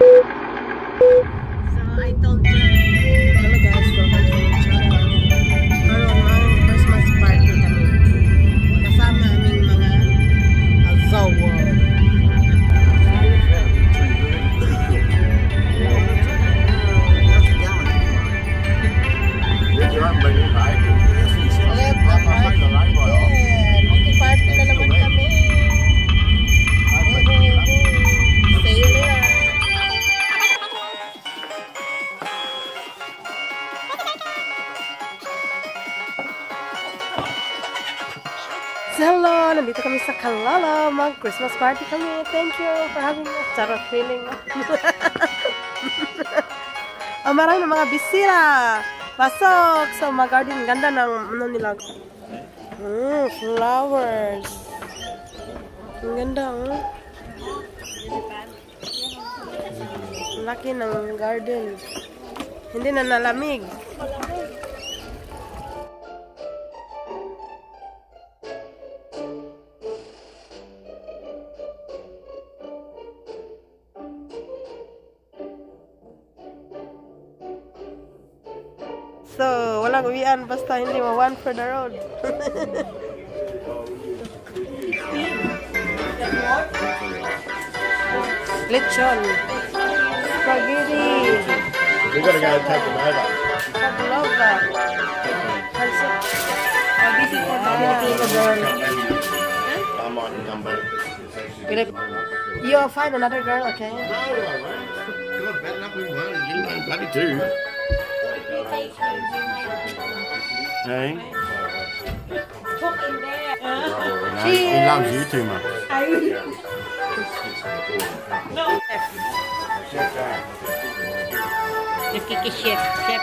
So I told her, Nandito kami sa Kalala. Mag-Christmas party kami. Thank you for having us. Charot feeling. oh, marami mga bisita. Pasok! So, mag-garden. Ganda ng ano nila. Mm, flowers. Ang ganda, oh. Laki ng garden. Hindi na nalamig. So, walang uwian basta hindi one for the road. Lechon. Spaghetti. We're gonna go and take them over. Pavlova. Pancit. Filipino girl. I might come back. You'll find another girl, okay? No, I won't. God, bad enough we won. You won bloody two. Nee. Nee, in langs YouTube. Even kijken, chef. chef.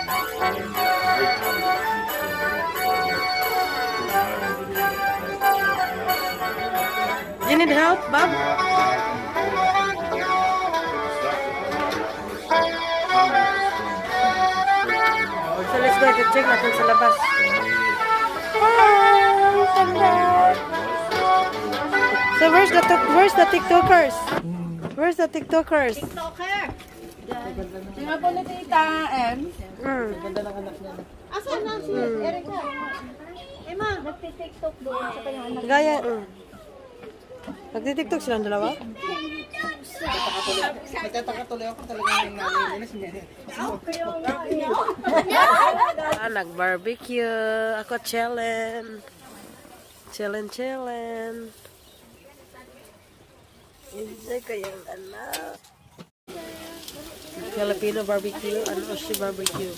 In het help, Bob? Go check natin sa labas. So where's the where's the TikTokers? Where's the TikTokers? TikToker. Tingnan po ni Tita M. Mm. Asan na si Erica? Emma, nagtitiktok doon sa kanyang anak. Gaya. Nagtitiktok silang dalawa? Ah, nag-barbecue. Ako chillin. Chillin, chillin. Enjoy ko yung ano. Filipino barbecue. Ano si barbecue?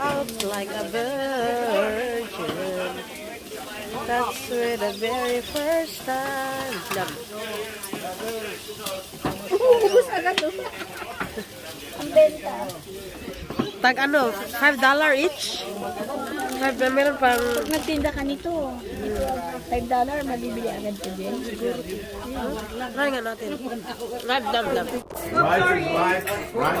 Out like a virgin. That's for the very first time. Dam. Ubus agad doon. Ang benta. Tag ano, $5 each? Five, meron pang... Pag nagtinda ka nito, $5 mabibili agad ko din. Try nga natin. Dam, dam, dam. Right, right.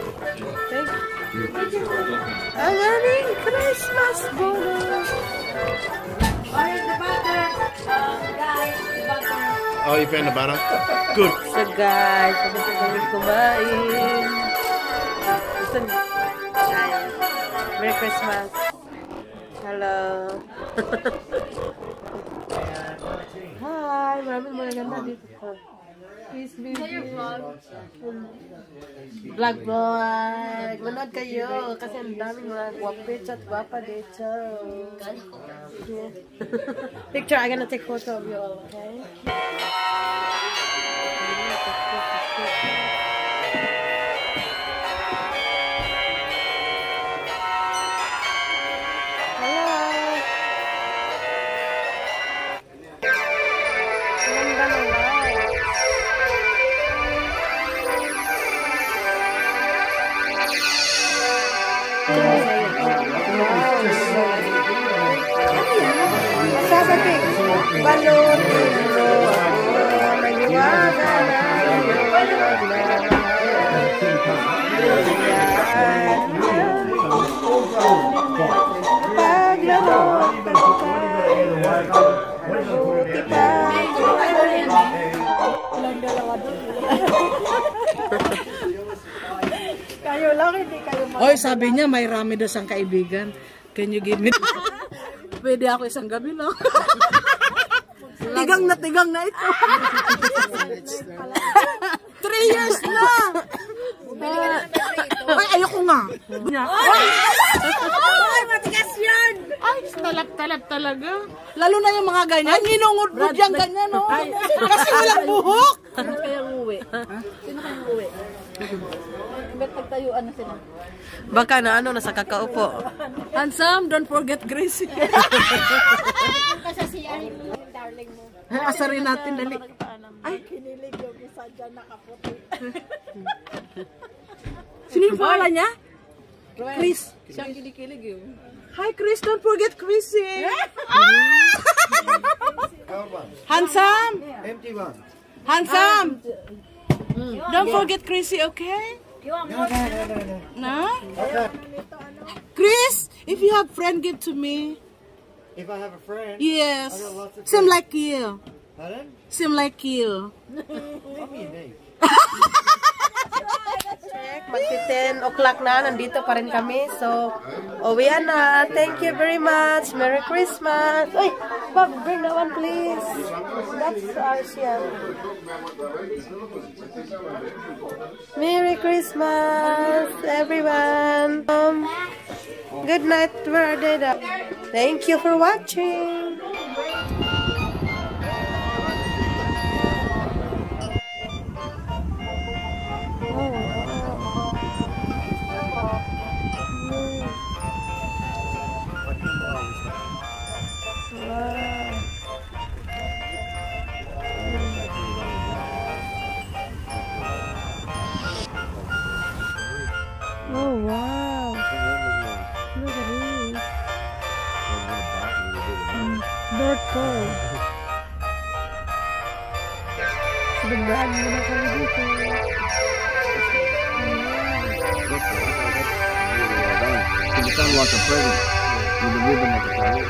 Ang aming Christmas bonus. Oh, you found the butter? Good. So guys, kami kumain. Gusto niyo? Ayan. Merry Christmas. Hello. Hi, maraming mga ganda dito. Peace be with you. Vlog vlog. Manood kayo kasi ang daming mga guwapit at guwapa dito. Yeah. Picture, I'm gonna take photo of you all, okay? Sasabi, balutin mo lang, hindi kayo Oy, sabi niya may rami daw siyang kaibigan. Can you give me? Pwede ako isang gabi lang. tigang na tigang na ito. Three years na! Ay, ayoko nga. Ay, matigas yan! Ay, talap-talap talaga. Lalo na yung mga ganyan. Ay, ninungod-ngod yan ganyan, no? Kasi walang buhok. Sino kayang uwi? Sino kayang uwi? Ba't nagtayuan na sila? Baka na ano, nasa kakaupo. Handsome, don't forget Gracie. Kasi si Ari, darling mo. Asarin natin, dali. Ay, kinilig yung isa dyan nakaputi. Sino yung pangalan niya? Chris. Siyang kinikilig yun. Hi, Chris. Don't forget Chrissy. Handsome. Empty one. Handsome. Don't forget Chrissy, okay? No? okay Chris, if you have friend, give to me. If I have a friend, Yes. I got lots of Same like you. pardon? Same like you. I'm unique. Magti 10 o'clock na, nandito pa rin kami. So, uwian na. Thank you very much. Merry Christmas. Uy, Bob, bring that one please. That's ours yan. Merry Christmas, everyone. Um, good night, where are they? Thank you for watching. North Pole. Sabagdaan mo na kami dito. Ayan. Kumusta ang present? With the ribbon at the time.